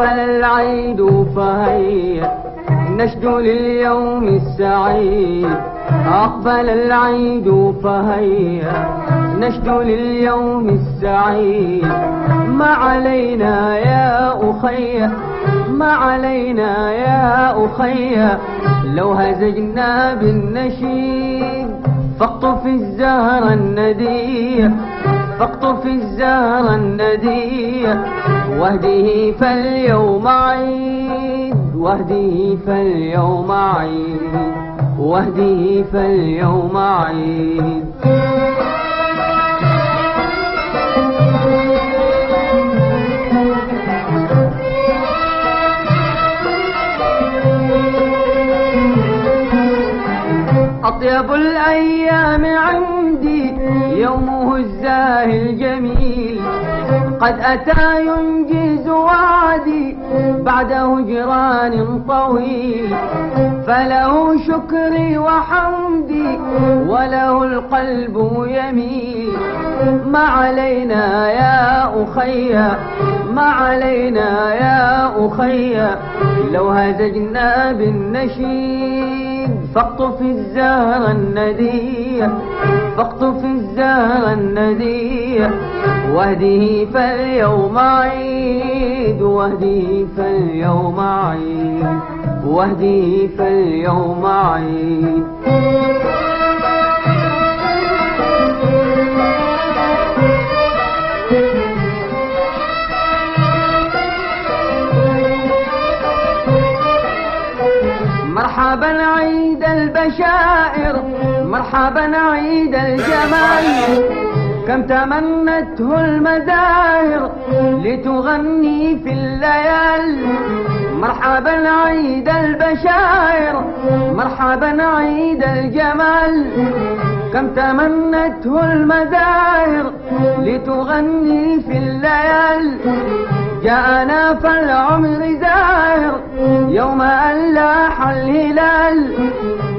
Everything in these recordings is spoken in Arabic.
العيد فهيا. نشد لليوم السعيد. أقبل العيد فهيا. نشد لليوم السعيد. ما علينا يا أخي. ما علينا يا أخي. لو هزجنا بالنشيد. فاقطف الزهر الندي فاقطف الزهر الندي واهده فاليوم عيد واهده فاليوم عيد واهده فاليوم عيد. أطيب الأيام عندي. يومه الزاهي الجميل. قد أتى ينجز وعدي بعد هجران طويل. فله شكري وحمدي وله القلب يميل. ما علينا يا أخي ما علينا يا أخي. لو هزجنا بالنشيد فاقطف الزهر الندي فاقطف الزهر الندي واهده فاليوم عيد واهده فاليوم عيد واهده فاليوم عيد. مرحبا عيد البشائر مرحبا عيد الجمال كم تمنته المداهر لتغني في الليال مرحبا عيد البشائر مرحبا عيد الجمال كم تمنته المداهر لتغني في الليال جاءنا فالعمر زاهر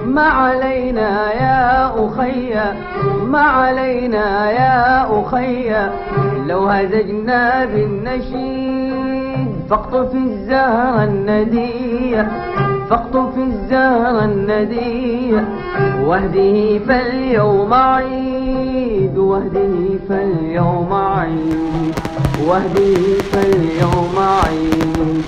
ما علينا يا أخي ما علينا يا أخي. لو هزجنا بالنشيد فاقطف الزهر الندي فاقطف الزهر الندي واهده فاليوم عيد واهده فاليوم عيد واهده فاليوم عيد.